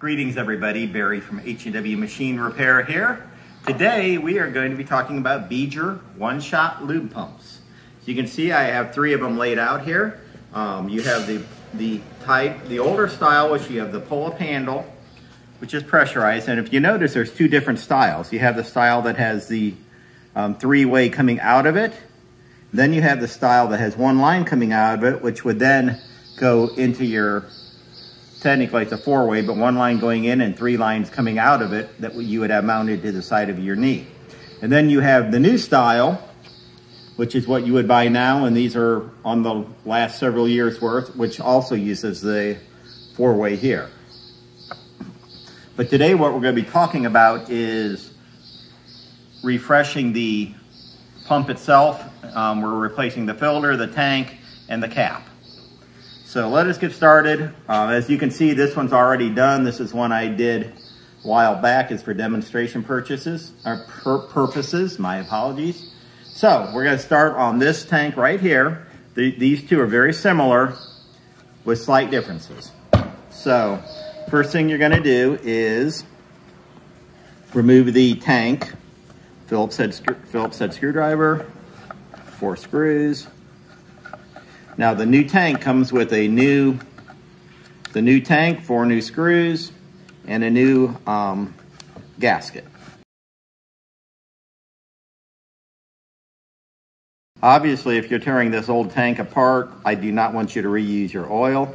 Greetings everybody, Barry from H&W Machine Repair here. Today we are going to be talking about Bijur one-shot lube pumps. So you can see I have three of them laid out here. Um, you have the, the type, the older style, which you have the pull-up handle, which is pressurized. And if you notice, there's two different styles. You have the style that has the um, three-way coming out of it. Then you have the style that has one line coming out of it, which would then go into your technically it's a four-way, but one line going in and three lines coming out of it that you would have mounted to the side of your knee. And then you have the new style, which is what you would buy now, and these are on the last several years worth, which also uses the four-way here. But today what we're going to be talking about is refreshing the pump itself. Um, we're replacing the filter, the tank, and the cap. So let us get started. Uh, as you can see, this one's already done. This is one I did a while back. It's for demonstration purchases, or pur purposes, my apologies. So we're gonna start on this tank right here. The, these two are very similar with slight differences. So first thing you're gonna do is remove the tank, Phillips head, Phillips head screwdriver, four screws, now the new tank comes with a new, the new tank, four new screws, and a new um, gasket. Obviously, if you're tearing this old tank apart, I do not want you to reuse your oil.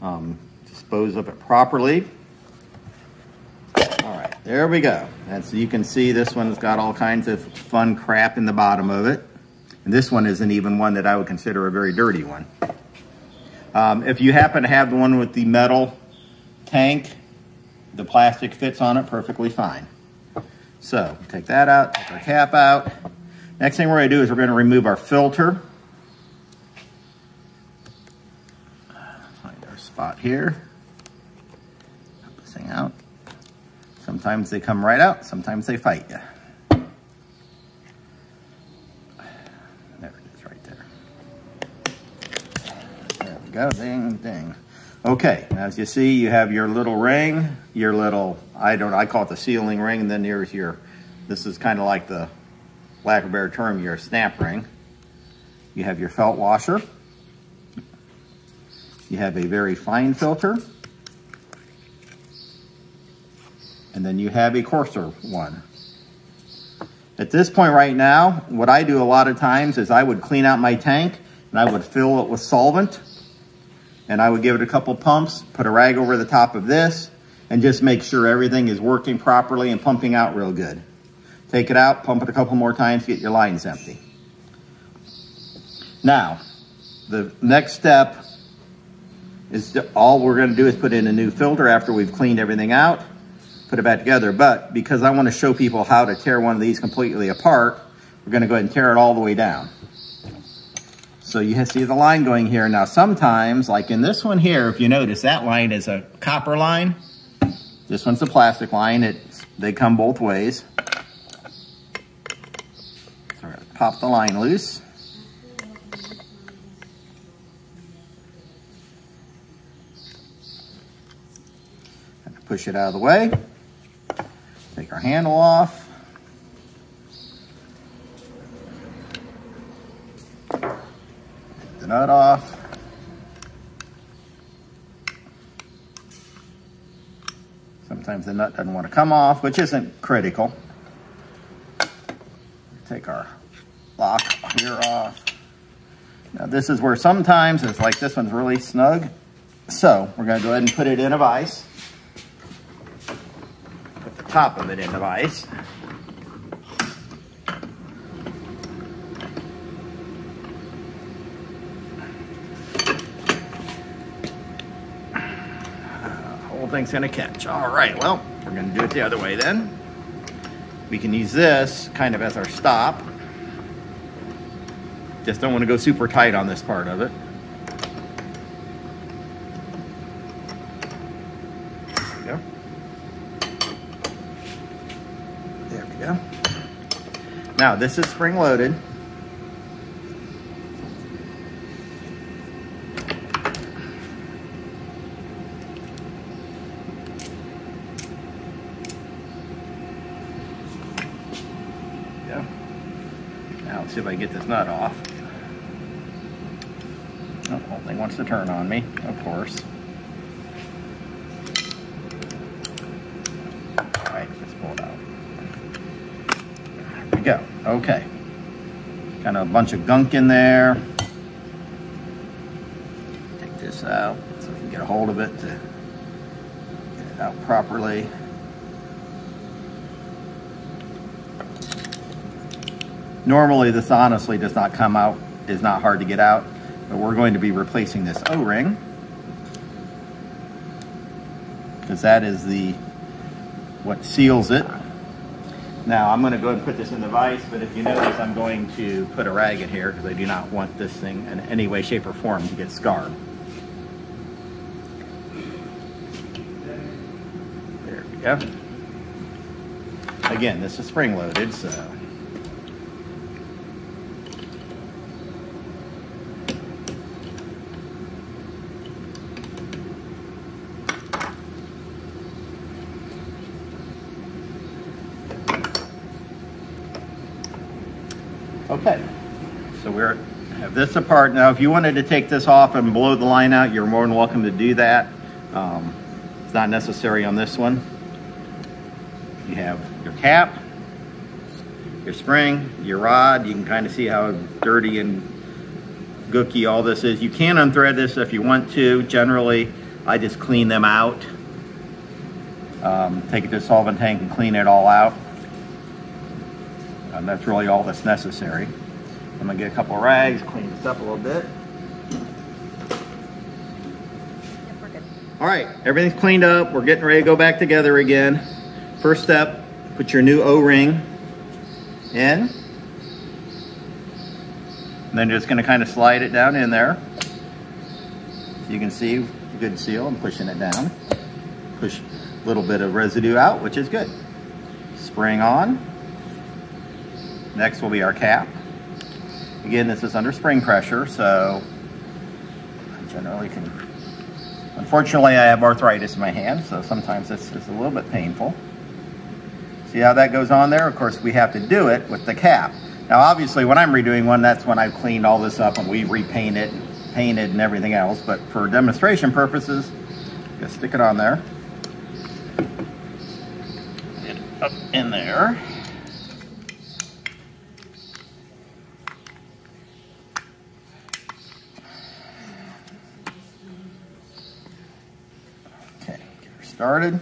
Um, dispose of it properly. All right, there we go. And so you can see this one's got all kinds of fun crap in the bottom of it. And this one isn't even one that I would consider a very dirty one. Um, if you happen to have the one with the metal tank, the plastic fits on it perfectly fine. So take that out, take our cap out. Next thing we're gonna do is we're gonna remove our filter. Find our spot here. Pop this thing out. Sometimes they come right out, sometimes they fight you. Go, ding, ding. Okay, as you see, you have your little ring, your little, I don't I call it the sealing ring, and then here's your, this is kind of like the, lack of a better term, your snap ring. You have your felt washer. You have a very fine filter. And then you have a coarser one. At this point right now, what I do a lot of times is I would clean out my tank and I would fill it with solvent and I would give it a couple pumps, put a rag over the top of this, and just make sure everything is working properly and pumping out real good. Take it out, pump it a couple more times, get your lines empty. Now, the next step is to, all we're gonna do is put in a new filter after we've cleaned everything out, put it back together. But because I wanna show people how to tear one of these completely apart, we're gonna go ahead and tear it all the way down. So you see the line going here. Now sometimes, like in this one here, if you notice, that line is a copper line. This one's a plastic line. It They come both ways. So pop the line loose. Push it out of the way. Take our handle off. The nut off. Sometimes the nut doesn't want to come off, which isn't critical. Take our lock here off. Now this is where sometimes it's like this one's really snug. So we're gonna go ahead and put it in a vise. Put the top of it in the vise. Thing's gonna catch. All right, well, we're gonna do it the other way then. We can use this kind of as our stop. Just don't wanna go super tight on this part of it. There we go. There we go. Now, this is spring loaded. See if I can get this nut off. Oh, whole thing wants to turn on me, of course. All right, let's pull it out. There we go. Okay. Kind of a bunch of gunk in there. Take this out so I can get a hold of it to get it out properly. Normally this honestly does not come out, is not hard to get out, but we're going to be replacing this O-ring because that is the, what seals it. Now I'm gonna go ahead and put this in the vise, but if you notice, I'm going to put a rag in here because I do not want this thing in any way, shape, or form to get scarred. There we go. Again, this is spring loaded, so Okay, so we're have this apart. Now, if you wanted to take this off and blow the line out, you're more than welcome to do that. Um, it's not necessary on this one. You have your cap, your spring, your rod. You can kind of see how dirty and gooky all this is. You can unthread this if you want to. Generally, I just clean them out. Um, take it to a solvent tank and clean it all out. And that's really all that's necessary. I'm gonna get a couple of rags, clean this up a little bit. All right, everything's cleaned up. We're getting ready to go back together again. First step, put your new O-ring in. And then just gonna kind of slide it down in there. So you can see, good seal, I'm pushing it down. Push a little bit of residue out, which is good. Spring on. Next will be our cap. Again, this is under spring pressure, so I generally can, unfortunately I have arthritis in my hand, so sometimes this is a little bit painful. See how that goes on there? Of course, we have to do it with the cap. Now, obviously, when I'm redoing one, that's when I've cleaned all this up and we repaint it, painted and everything else. But for demonstration purposes, just stick it on there. Get up in there. Started.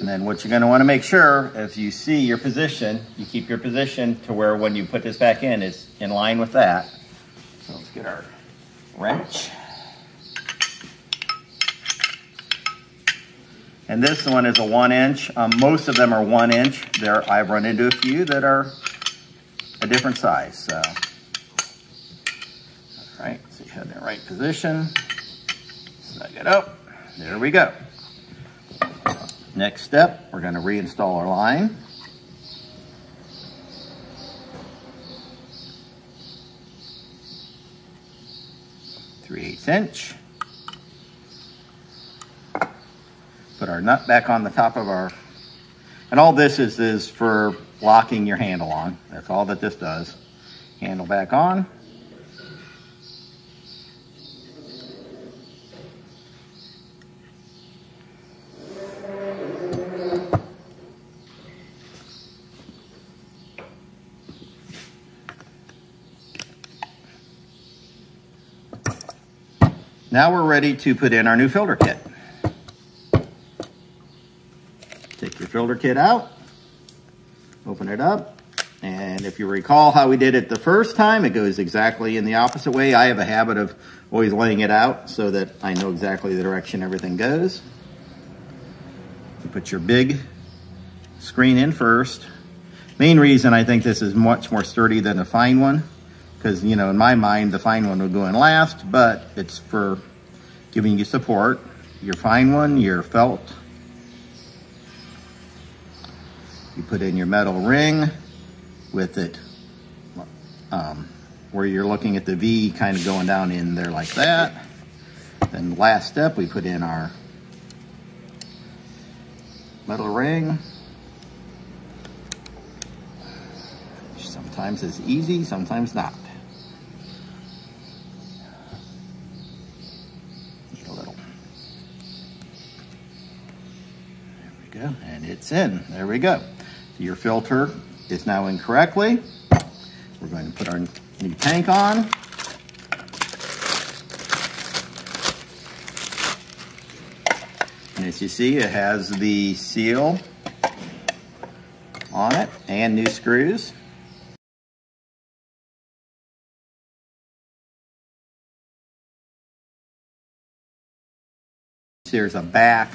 And then what you're gonna wanna make sure, if you see your position, you keep your position to where when you put this back in, it's in line with that. So let's get our wrench. And this one is a one inch. Um, most of them are one inch. There, I've run into a few that are a different size, so. All right, so you have the right position. Snug it up. There we go. Next step, we're going to reinstall our line. Three eighths inch. Put our nut back on the top of our, and all this is, is for locking your handle on. That's all that this does. Handle back on. Now we're ready to put in our new filter kit. Take your filter kit out, open it up, and if you recall how we did it the first time, it goes exactly in the opposite way. I have a habit of always laying it out so that I know exactly the direction everything goes. You put your big screen in first. Main reason I think this is much more sturdy than a fine one because, you know, in my mind, the fine one would go in last, but it's for giving you support. Your fine one, your felt. You put in your metal ring with it um, where you're looking at the V kind of going down in there like that. Then last step, we put in our metal ring. Sometimes it's easy, sometimes not. Need a little. There we and it's in. There we go. Your filter is now in correctly. We're going to put our new tank on. And as you see, it has the seal on it and new screws. There's a back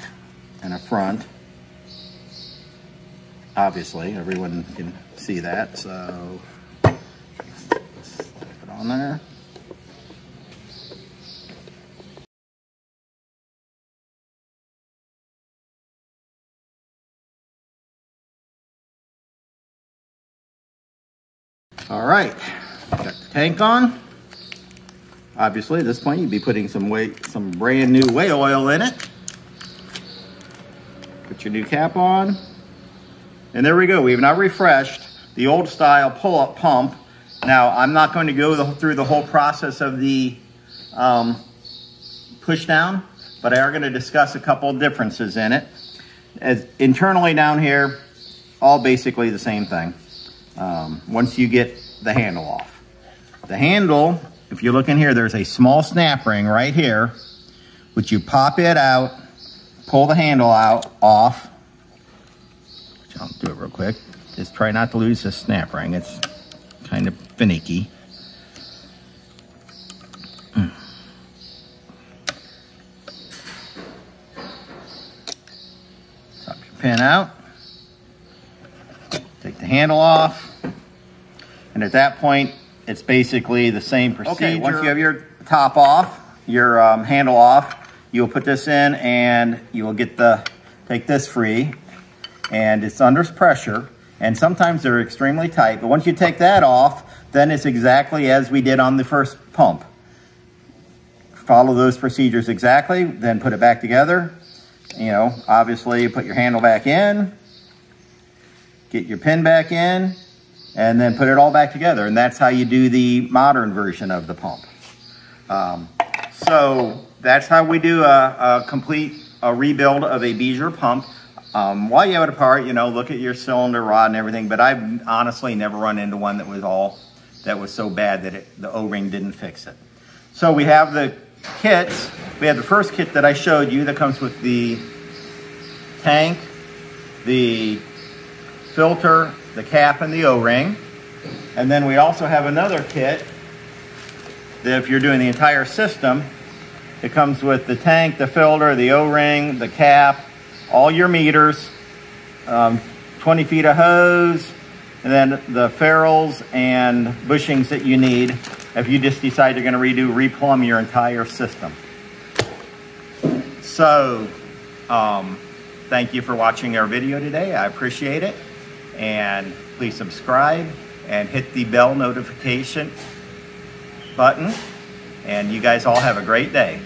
and a front. Obviously, everyone can see that, so let's it on there. All right, got the tank on. Obviously, at this point, you'd be putting some weight, some brand new way oil in it. Put your new cap on. And there we go. We've now refreshed the old style pull-up pump. Now, I'm not going to go the, through the whole process of the um, push down, but I are going to discuss a couple differences in it. As internally down here, all basically the same thing um, once you get the handle off. The handle, if you look in here, there's a small snap ring right here, which you pop it out, pull the handle out, off. I'll do it real quick. Just try not to lose the snap ring. It's kind of finicky. Mm. Pop your pin out. Take the handle off. And at that point, it's basically the same procedure. Okay, once you have your top off, your um, handle off, you'll put this in and you will get the, take this free. And it's under pressure. And sometimes they're extremely tight. But once you take that off, then it's exactly as we did on the first pump. Follow those procedures exactly, then put it back together. You know, obviously put your handle back in, get your pin back in, and then put it all back together. And that's how you do the modern version of the pump. Um, so that's how we do a, a complete a rebuild of a Bijur pump. Um, while you have it apart, you know, look at your cylinder rod and everything, but I've honestly never run into one that was all, that was so bad that it, the O-ring didn't fix it. So we have the kits. We have the first kit that I showed you that comes with the tank, the filter, the cap, and the O-ring. And then we also have another kit that if you're doing the entire system, it comes with the tank, the filter, the O-ring, the cap, all your meters, um, 20 feet of hose, and then the ferrules and bushings that you need if you just decide you're going to redo, replumb your entire system. So, um, thank you for watching our video today. I appreciate it. And please subscribe and hit the bell notification button. And you guys all have a great day.